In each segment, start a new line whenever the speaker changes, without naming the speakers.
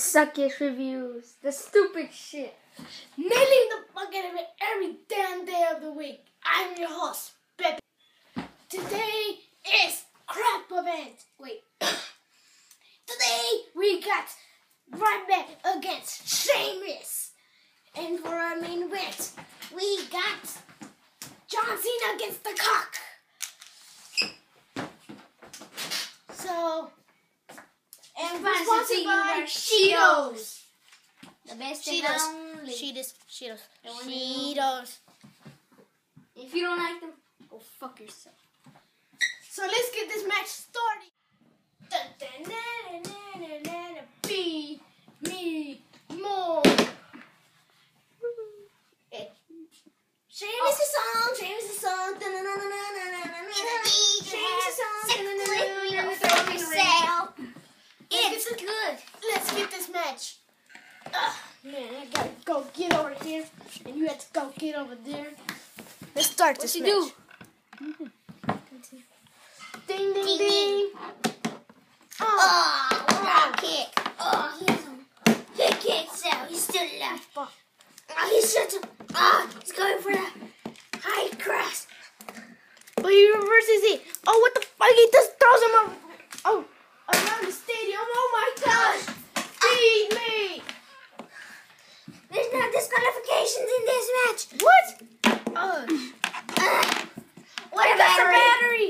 suckiest reviews, the stupid shit.
Nailing the bucket of it every damn day of the week. I'm your host, Pepe. Today is crap event. Wait. Today we got Ryback against Sheamus. And for our main event, we got John Cena against the cock. So, and
Fun
sponsored
to
by
see you
Cheetos.
The best
Cheetos. Cheetos. Cheetos.
You
Cheetos.
If you don't like them, go fuck yourself.
So let's get this match started. Dun, dun, dun, get. Ugh, man, I gotta go get over here, and you have to go get over there. Let's start
What
this
you
match.
do?
Ding, ding,
Ding,
ding. Oh,
Oh, kick. Oh, he's he kicks out. He's still alive. Oh, he's such a. Oh, he's going for the high cross.
But he reverses it. Oh, what the fuck? He just throws him up. Oh, around the stadium. Oh my gosh. Feed me.
There's no disqualifications in this match.
What? Uh,
Uh, what a battery.
battery.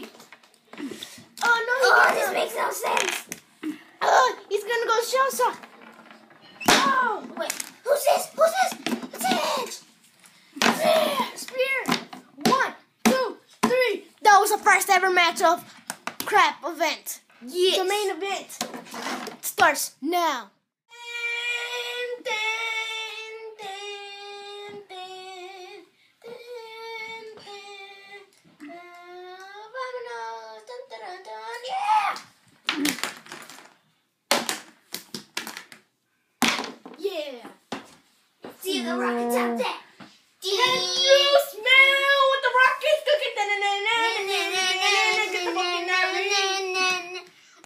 Oh, no, he
Oh, this makes no sense.
Oh, he's gonna go show some. Oh,
Wait, who's this? Who's this? It's Edge.
spear, spear. One, two, three. That was the first ever match of crap event.
Yes.
The main event starts now. Yeah. Yeah!
See the rockets out there.
Can you smell what the rockets cooking? Get the fucking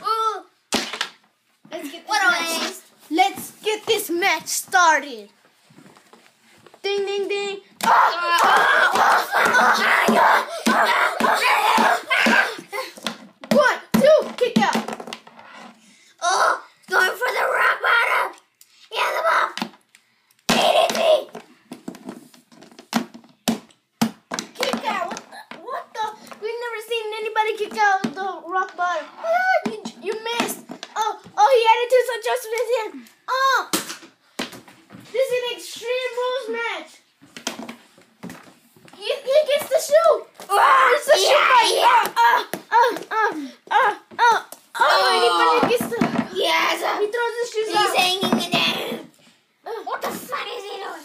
Ooh,
Let's get this
what
match. Let's get this match started. Ding ding ding. One, kick out.
Oh, going for the rock bottom. Yeah, the ball. DDT.
Kick out. What the? What the? We've never seen anybody kick out the rock bottom. Ah, you, you missed. Oh, oh, he had it to some adjustments in. Oh, this is an extreme rules match. He, he gets the shoe. Oh, it's the shoe
Yeah,
fight.
yeah.
Oh, oh, oh, oh, oh, oh,
Oh.
and he finally gets the.
Yes.
He throws the shoes
He's
out.
hanging it down.
Uh,
What the fuck is he doing?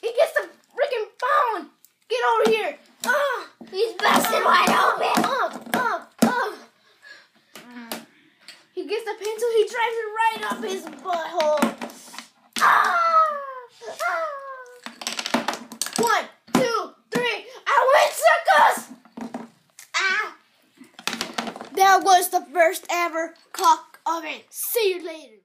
He gets the freaking phone. Get over here. Oh,
He's busted wide open.
oh, oh, oh. He gets the pencil. He drives it right up his butthole. Ah! Ah! One, two, three. I win!
Ah.
That was the first ever cock oven. See you later.